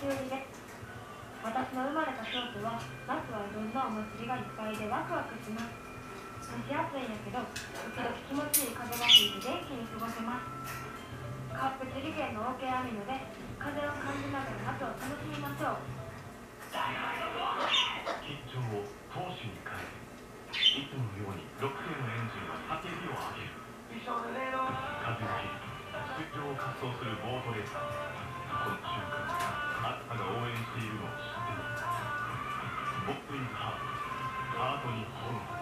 寄りで私の生まれた京都は夏はいろんなお祭りがいっぱいでワクワクします蒸し暑いんやけど時々気持ちいい風が吹いて元気に過ごせますカップ手裏剣の OK 網ので風を感じながら夏を楽しみましょう緊張を投手に変えいつものように6世のエンジンは叫びを上げる。風を切り出場を滑走するボートレーサー援しているのを